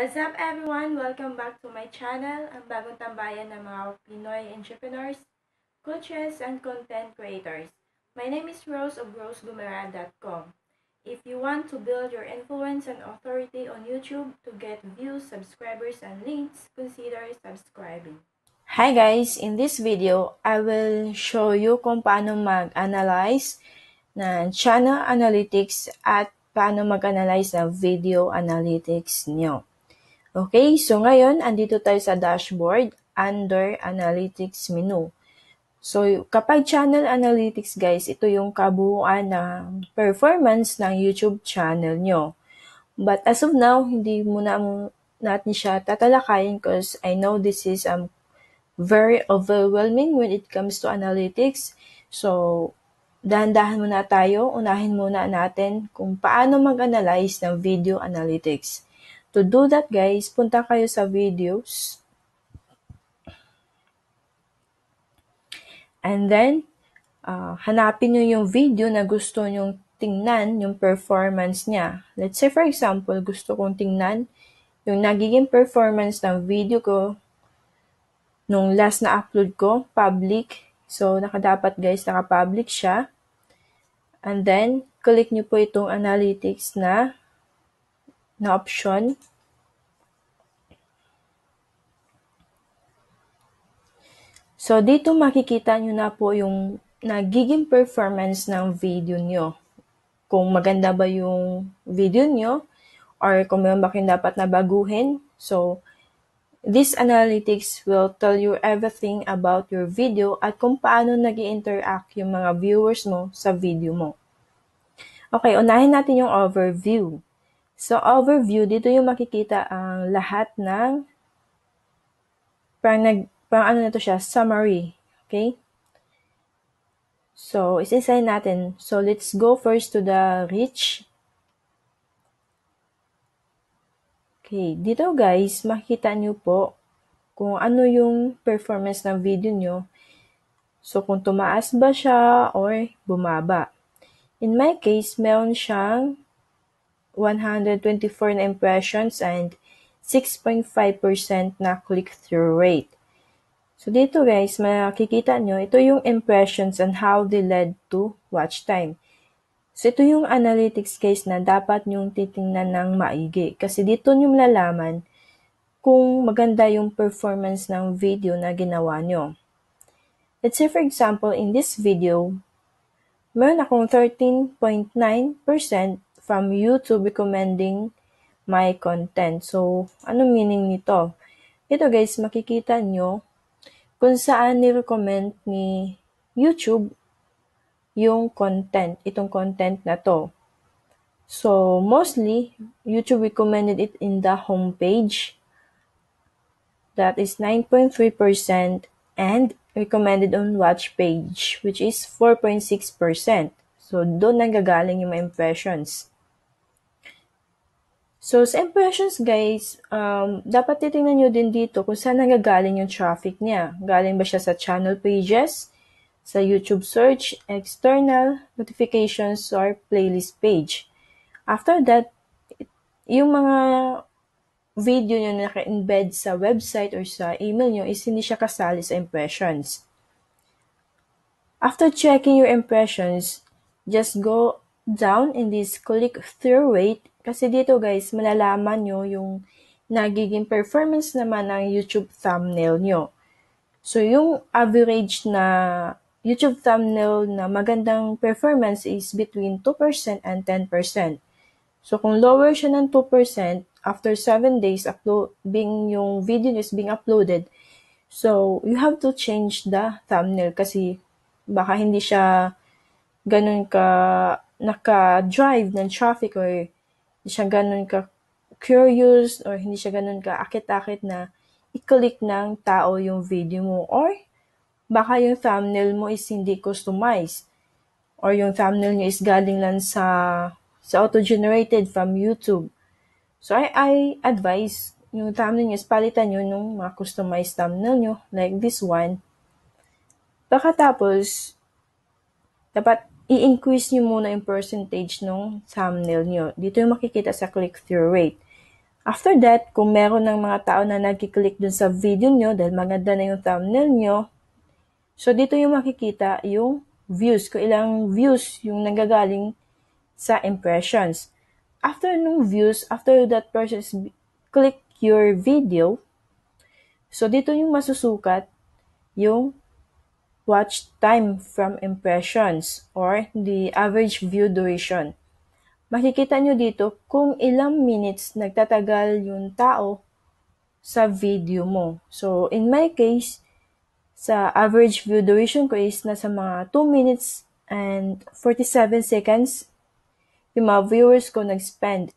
What's up everyone? Welcome back to my channel, ang bagong tambayan ng mga Pinoy entrepreneurs, coaches, and content creators. My name is Rose of rosegumeran.com. If you want to build your influence and authority on YouTube to get views, subscribers, and links, consider subscribing. Hi guys! In this video, I will show you kung paano mag-analyze ng channel analytics at paano mag-analyze ng video analytics nyo. Okay, so ngayon, andito tayo sa dashboard under analytics menu. So, kapag channel analytics guys, ito yung kabuuan ng performance ng YouTube channel nyo. But as of now, hindi muna natin siya tatalakayin because I know this is um, very overwhelming when it comes to analytics. So, dahan-dahan muna tayo. Unahin muna natin kung paano mag-analyze ng video analytics. To do that guys, punta kayo sa videos. And then, uh, hanapin nyo yung video na gusto nyong tingnan yung performance niya. Let's say for example, gusto kong tingnan yung nagiging performance ng video ko nung last na upload ko, public. So, nakadapat guys, naka-public siya. And then, click nyo po itong analytics na na option. So, dito makikita nyo na po yung nagiging performance ng video nyo. Kung maganda ba yung video nyo, or kung meron ba kayong dapat na baguhin. So, this analytics will tell you everything about your video at kung paano nag interact yung mga viewers mo sa video mo. Okay, unahin natin yung overview. So, overview, dito yung makikita ang lahat ng parang nag, parang ano na siya, summary. Okay? So, isa-isahin natin. So, let's go first to the reach. Okay, dito guys, makikita nyo po kung ano yung performance ng video nyo. So, kung tumaas ba siya or bumaba. In my case, meron siyang 124 na impressions and 6.5% na click-through rate. So, dito guys, makikita nyo, ito yung impressions and how they led to watch time. So, ito yung analytics case na dapat nyong titingnan ng maigi. Kasi dito nyo malalaman kung maganda yung performance ng video na ginawa nyo. Let's say for example, in this video, meron akong 13.9% from YouTube recommending my content. So, ano meaning nito? Ito guys, makikita nyo kung saan ni-recommend ni YouTube yung content, itong content na to. So, mostly, YouTube recommended it in the homepage. That is 9.3% and recommended on watch page, which is 4.6%. So, doon nanggagaling yung mga impressions. So, sa impressions guys, um, dapat titingnan nyo din dito kung saan nagagaling yung traffic niya. Galing ba siya sa channel pages, sa YouTube search, external, notifications, or playlist page. After that, yung mga video nyo na naka-embed sa website or sa email nyo is hindi siya kasali sa impressions. After checking your impressions, just go down in this click-through rate kasi dito guys, malalaman nyo yung nagiging performance naman ng YouTube thumbnail nyo. So, yung average na YouTube thumbnail na magandang performance is between 2% and 10%. So, kung lower siya ng 2%, after 7 days upload, being yung video is being uploaded, so, you have to change the thumbnail kasi baka hindi siya ganun ka naka-drive ng traffic or hindi siya ganun ka curious or hindi siya ganun ka akit-akit na i-click ng tao yung video mo or baka yung thumbnail mo is hindi customized or yung thumbnail niya is galing lang sa sa auto-generated from YouTube. So, I, I advise yung thumbnail niyo is palitan nyo nung mga customized thumbnail nyo like this one. Baka tapos, dapat i-increase nyo muna yung percentage ng thumbnail nyo. Dito yung makikita sa click-through rate. After that, kung meron ng mga tao na nagkiklik dun sa video nyo dahil maganda na yung thumbnail nyo, so dito yung makikita yung views, kung ilang views yung nanggagaling sa impressions. After nung views, after that person click your video, so dito yung masusukat yung watch time from impressions or the average view duration makikita nyo dito kung ilang minutes nagtatagal yung tao sa video mo. So, in my case, sa average view duration ko is nasa mga 2 minutes and 47 seconds yung mga viewers ko nag-spend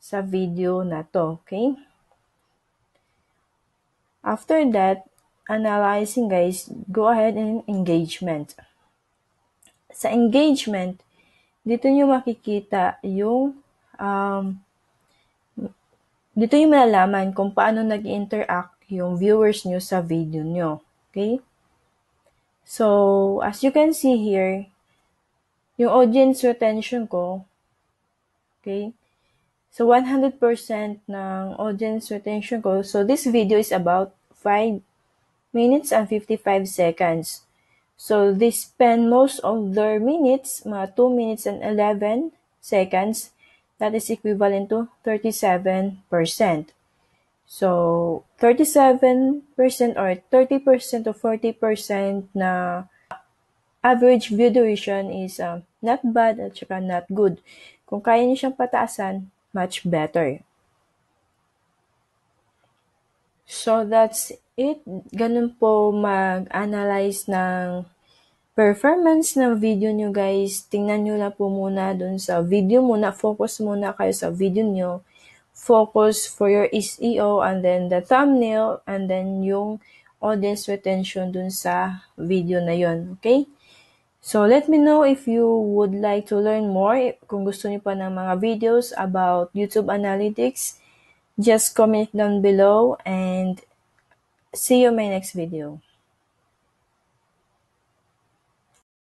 sa video na to. Okay? After that, analyzing guys, go ahead and engagement. Sa engagement, dito nyo makikita yung um, dito yung malalaman kung paano nag interact yung viewers nyo sa video nyo. Okay? So, as you can see here, yung audience retention ko, okay, so 100% ng audience retention ko, so this video is about 5 minutes and 55 seconds. So they spend most of their minutes, mga 2 minutes and 11 seconds. That is equivalent to 37%. So 37% or 30% to 40% na average view duration is um, not bad at saka not good. Kung kaya niyo siyang pataasan, much better. So that's it. Ganun po mag-analyze ng performance ng video nyo guys. Tingnan nyo na po muna dun sa video muna. Focus muna kayo sa video nyo. Focus for your SEO and then the thumbnail and then yung audience retention dun sa video na yon Okay? So, let me know if you would like to learn more. Kung gusto niyo pa ng mga videos about YouTube Analytics, just comment down below and see you in my next video.